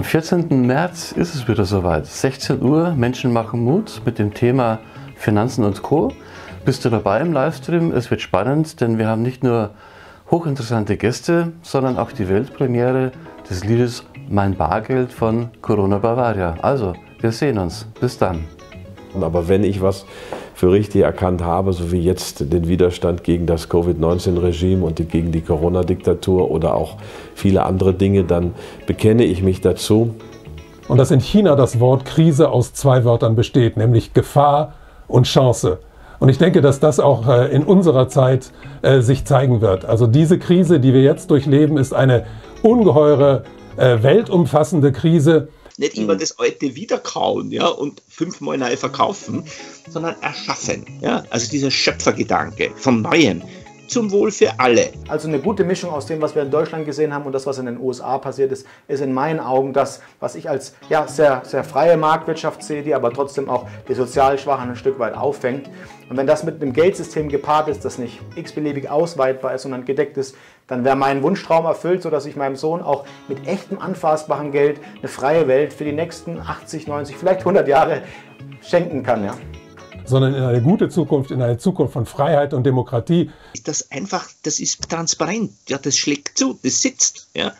14. März ist es wieder soweit. 16 Uhr, Menschen machen Mut mit dem Thema Finanzen und Co. Bist du dabei im Livestream? Es wird spannend, denn wir haben nicht nur hochinteressante Gäste, sondern auch die Weltpremiere des Liedes Mein Bargeld von Corona Bavaria. Also, wir sehen uns. Bis dann. Aber wenn ich was für richtig erkannt habe, so wie jetzt den Widerstand gegen das Covid-19-Regime und gegen die Corona-Diktatur oder auch viele andere Dinge, dann bekenne ich mich dazu. Und dass in China das Wort Krise aus zwei Wörtern besteht, nämlich Gefahr und Chance. Und ich denke, dass das auch äh, in unserer Zeit äh, sich zeigen wird. Also diese Krise, die wir jetzt durchleben, ist eine ungeheure, äh, weltumfassende Krise nicht immer mhm. das Alte wiederkauen ja, und fünfmal neu verkaufen, sondern erschaffen. Ja? Also dieser Schöpfergedanke von Neuem zum Wohl für alle. Also eine gute Mischung aus dem, was wir in Deutschland gesehen haben und das, was in den USA passiert ist, ist in meinen Augen das, was ich als ja, sehr, sehr freie Marktwirtschaft sehe, die aber trotzdem auch die sozial Schwachen ein Stück weit auffängt. Und wenn das mit einem Geldsystem gepaart ist, das nicht x-beliebig ausweitbar ist, sondern gedeckt ist, dann wäre mein Wunschtraum erfüllt, sodass ich meinem Sohn auch mit echtem anfassbaren Geld eine freie Welt für die nächsten 80, 90, vielleicht 100 Jahre schenken kann. Ja sondern in eine gute Zukunft, in eine Zukunft von Freiheit und Demokratie. Das einfach, das ist transparent, ja, das schlägt zu, das sitzt, ja.